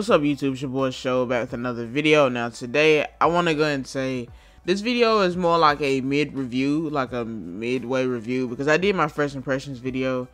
What's up YouTube? It's your boy Sho back with another video. Now today, I want to go and say, this video is more like a mid-review, like a midway review, because I did my first impressions video.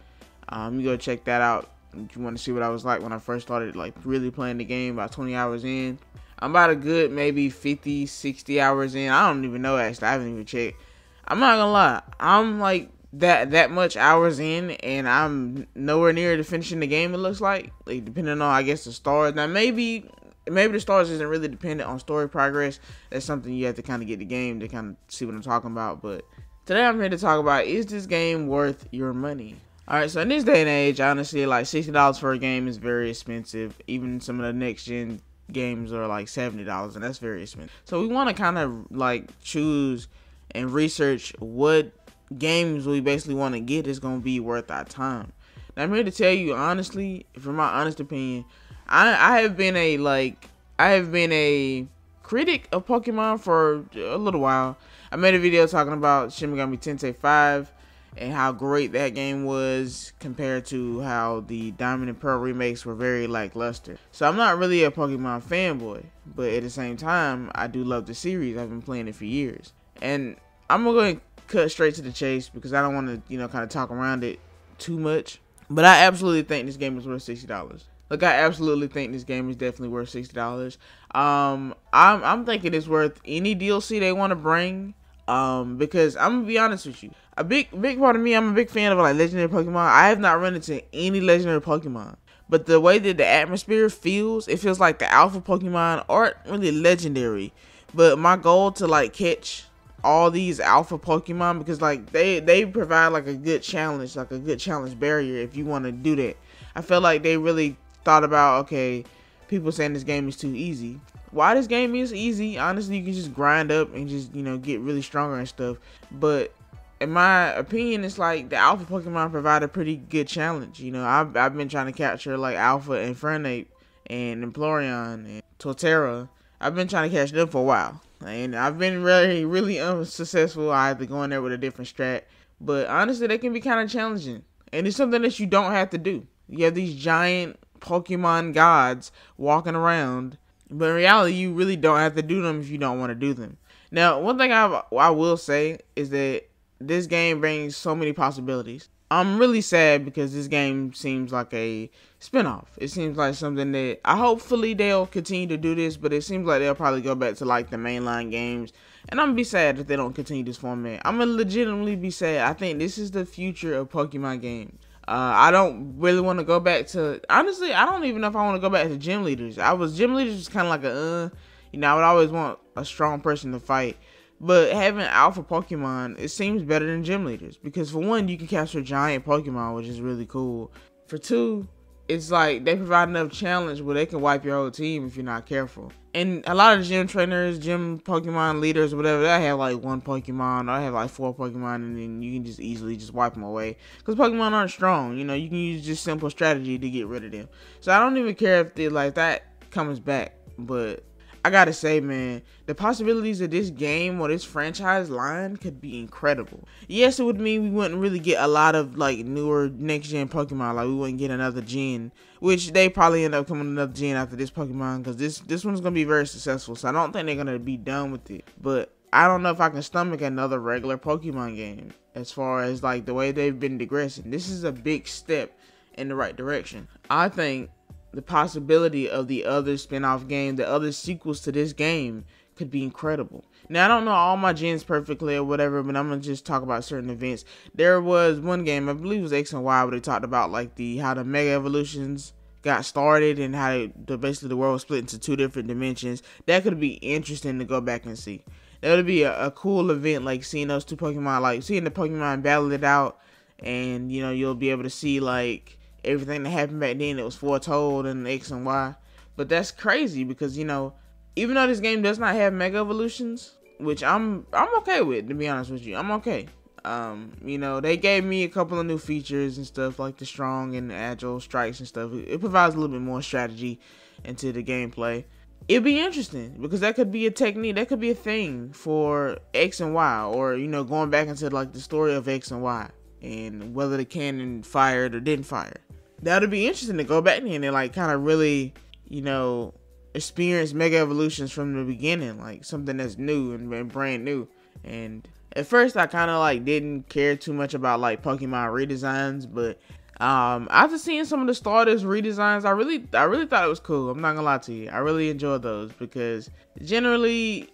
Um, you go check that out if you want to see what I was like when I first started, like, really playing the game, about 20 hours in. I'm about a good, maybe 50, 60 hours in. I don't even know, actually. I haven't even checked. I'm not gonna lie. I'm, like, that that much hours in and I'm nowhere near to finishing the game it looks like like depending on I guess the stars now maybe maybe the stars isn't really dependent on story progress that's something you have to kind of get the game to kind of see what I'm talking about but today I'm here to talk about is this game worth your money Alright, so in this day and age, honestly, like $60 for a game is very expensive. Even some of the next gen games are like $70, and that's very expensive. So we want to kind of like choose and research what games we basically want to get is going to be worth our time. Now, I'm here to tell you honestly, from my honest opinion, I I have been a like I have been a critic of Pokemon for a little while. I made a video talking about Shin Megami Tensei 5 and how great that game was compared to how the Diamond and Pearl remakes were very lackluster. So I'm not really a Pokemon fanboy, but at the same time, I do love the series. I've been playing it for years. And I'm going to cut straight to the chase because I don't want to, you know, kind of talk around it too much. But I absolutely think this game is worth sixty dollars. Look, I absolutely think this game is definitely worth sixty dollars. Um, I'm I'm thinking it's worth any DLC they want to bring. Um, because I'm gonna be honest with you, a big big part of me, I'm a big fan of like legendary Pokemon. I have not run into any legendary Pokemon, but the way that the atmosphere feels, it feels like the alpha Pokemon aren't really legendary. But my goal to like catch all these alpha Pokemon because like they they provide like a good challenge, like a good challenge barrier if you want to do that. I feel like they really thought about okay, people saying this game is too easy. Why this game is easy, honestly, you can just grind up and just you know get really stronger and stuff. But in my opinion, it's like the alpha Pokemon provide a pretty good challenge. You know, I've I've been trying to capture like Alpha and Infernape and Empoleon and Torterra. I've been trying to catch them for a while. And I've been really, really unsuccessful. I had to go in there with a different strat. But honestly, they can be kind of challenging. And it's something that you don't have to do. You have these giant Pokemon gods walking around. But in reality, you really don't have to do them if you don't want to do them. Now, one thing I, I will say is that this game brings so many possibilities. I'm really sad because this game seems like a spinoff. It seems like something that I hopefully they'll continue to do this, but it seems like they'll probably go back to like the mainline games. And I'm gonna be sad if they don't continue this format. I'm gonna legitimately be sad. I think this is the future of Pokemon games. Uh, I don't really want to go back to honestly. I don't even know if I want to go back to gym leaders. I was gym leaders was kind of like a uh, you know I would always want a strong person to fight. But having alpha Pokemon, it seems better than gym leaders because for one, you can capture giant Pokemon, which is really cool. For two, it's like they provide enough challenge where they can wipe your whole team if you're not careful. And a lot of gym trainers, gym Pokemon leaders, whatever, they have like one Pokemon, or they have like four Pokemon, and then you can just easily just wipe them away. Because Pokemon aren't strong, you know, you can use just simple strategy to get rid of them. So I don't even care if they like that comes back, but I gotta say, man, the possibilities of this game or this franchise line could be incredible. Yes, it would mean we wouldn't really get a lot of like newer next gen Pokemon, like we wouldn't get another gen, which they probably end up coming another gen after this Pokemon because this this one's gonna be very successful. So I don't think they're gonna be done with it. But I don't know if I can stomach another regular Pokemon game as far as like the way they've been digressing. This is a big step in the right direction. I think the possibility of the other spin-off game, the other sequels to this game could be incredible. Now I don't know all my gens perfectly or whatever, but I'm gonna just talk about certain events. There was one game, I believe it was X and Y, where they talked about like the how the Mega Evolutions got started and how the basically the world was split into two different dimensions. That could be interesting to go back and see. That would be a, a cool event, like seeing those two Pokemon, like seeing the Pokemon battle it out, and you know you'll be able to see like everything that happened back then it was foretold in X and Y. But that's crazy because you know, even though this game does not have mega evolutions, which I'm I'm okay with to be honest with you. I'm okay. Um, you know, they gave me a couple of new features and stuff like the strong and agile strikes and stuff. It provides a little bit more strategy into the gameplay. It'd be interesting because that could be a technique, that could be a thing for X and Y, or you know, going back into like the story of X and Y and whether the cannon fired or didn't fire that would be interesting to go back in and like kind of really you know, experience mega evolutions from the beginning, like something that's new and, and brand new. And at first, I kind of like didn't care too much about like Pokemon redesigns, but um, after seeing some of the starters redesigns, I really, I really thought it was cool. I'm not gonna lie to you, I really enjoyed those because generally,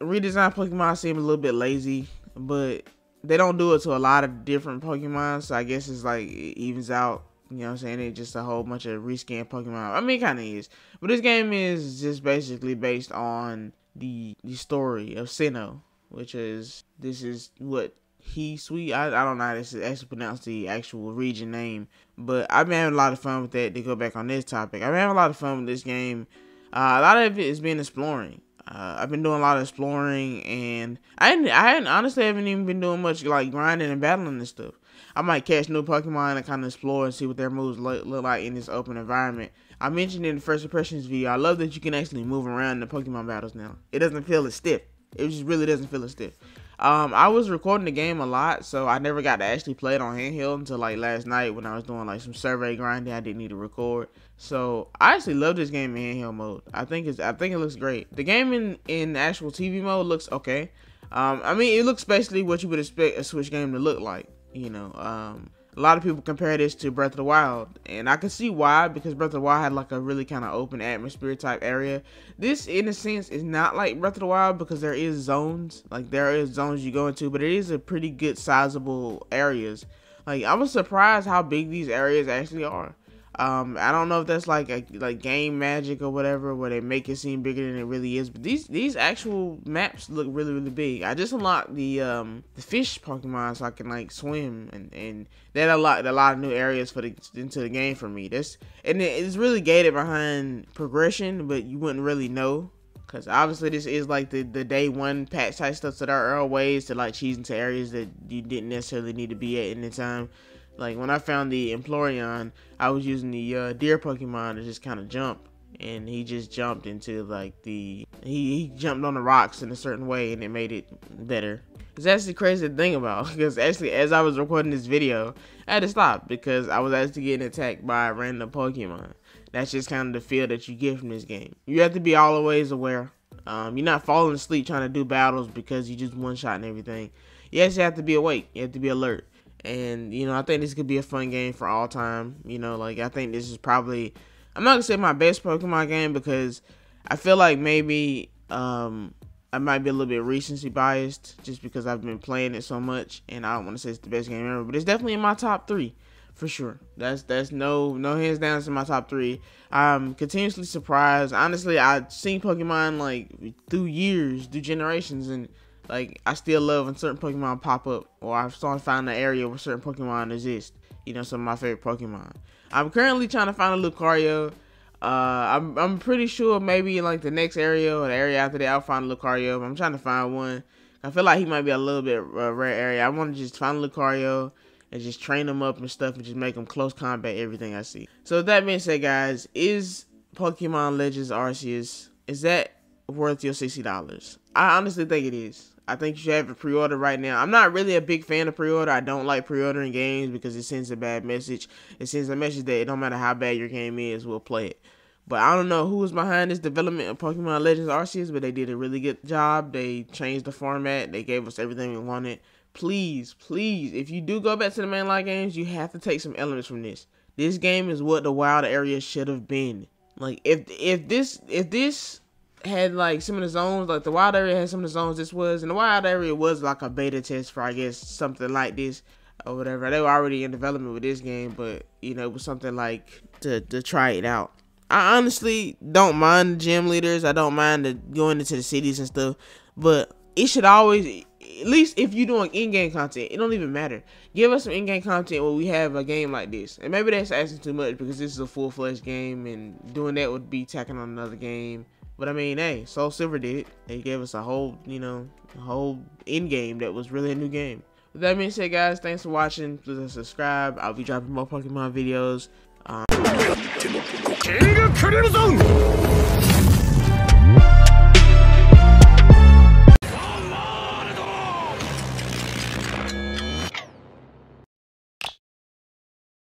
redesigned Pokemon seem a little bit lazy, but they don't do it to a lot of different Pokemon, so I guess it's like it evens out. You know what I'm saying? It's just a whole bunch of reskin Pokemon. I mean, kind of is. But this game is just basically based on the the story of Sinnoh, which is this is what Hisui. I, I don't know how to actually pronounce the actual region name, but I've been having a lot of fun with that. To go back on this topic, I've been having a lot of fun with this game. Uh, a lot of it has been exploring. Uh, I've been doing a lot of exploring, and I I honestly haven't even been doing much like grinding and battling and stuff. I might catch new Pokemon and kind of explore and see what their moves look, look like in this open environment. I mentioned in the first impressions video, I love that you can actually move around in the Pokemon battles now. It doesn't feel as stiff. It just really doesn't feel as stiff. Um, I was recording the game a lot, so I never got to actually play it on handheld until like last night when I was doing like some survey grinding. I didn't need to record, so I actually love this game in handheld mode. I think it's I think it looks great. The game in in actual TV mode looks okay. Um, I mean, it looks basically what you would expect a Switch game to look like. You know, um, a lot of people compare this to Breath of the Wild, and I can see why because Breath of the Wild had like a really kind of open atmosphere type area. This, in a sense, is not like Breath of the Wild because there is zones, like there is zones you go into, but it is a pretty good sizable areas. Like I was surprised how big these areas actually are. Um, I don't know if that's like a like game magic or whatever, where they make it seem bigger than it really is. But these these actual maps look really really big. I just unlocked the um the fish Pokemon so I can like swim and and that unlocked a lot of new areas for the into the game for me. This and it's really gated behind progression, but you wouldn't really know. Cause obviously this is like the, the day one patch type stuff, so there are ways to like cheese into areas that you didn't necessarily need to be at in the time. Like when I found the Empoleon, I was using the uh, deer Pokemon to just kind of jump, and he just jumped into like the he, he jumped on the rocks in a certain way, and it made it better. It's actually the crazy to think about because actually as I was recording this video, I had to stop because I was actually getting attacked by a random Pokemon. That's just kind of the feel that you get from this game. You have to be always aware. Um, you're not falling asleep trying to do battles because you just one shot and everything. Yes, you have to be awake. You have to be alert. And, you know, I think this could be a fun game for all time. You know, like, I think this is probably, I'm not going to say my best Pokemon game because I feel like maybe um, I might be a little bit recency biased just because I've been playing it so much. And I don't want to say it's the best game ever, but it's definitely in my top three for sure. That's that's no no hands down in my top three. I'm continuously surprised. Honestly, I've seen Pokemon like through years, through generations, and like I still love when certain Pokemon pop up, or I've started finding an area where certain Pokemon exist. You know, some of my favorite Pokemon. I'm currently trying to find a Lucario. Uh, I'm I'm pretty sure maybe in like the next area or the area after that I'll find a Lucario. I'm trying to find one. I feel like he might be a little bit uh, rare area. I want to just find a Lucario and just train him up and stuff and just make him close combat everything I see. So that being said, guys, is Pokemon Legends Arceus is that worth your sixty dollars? I honestly think it is. I think you should have a pre-order right now. I'm not really a big fan of pre-order. I don't like pre-ordering games because it sends a bad message. It sends a message that it don't matter how bad your game is, we'll play it. But I don't know who was behind this development of Pokemon Legends Arceus, but they did a really good job. They changed the format. They gave us everything we wanted. Please, please, if you do go back to the mainline games, you have to take some elements from this. This game is what the wild area should have been. Like if if this if this had like some of the zones, like the wild area had some of the zones this was, and the wild area was like a beta test for I guess something like this or whatever. They were already in development with this game, but you know, it was something like to to try it out. I honestly don't mind gym leaders. I don't mind the going into the cities and stuff, but it should always at least if you're doing in-game content, it don't even matter. Give us some in-game content when we have a game like this. And maybe that's asking too much because this is a full-fledged game and doing that would be tacking on another game but I mean, hey, Soul Silver did it. They gave us a whole, you know, a whole end game that was really a new game. With that being said, guys, thanks for watching. Please subscribe. I'll be dropping more Pokemon videos. Um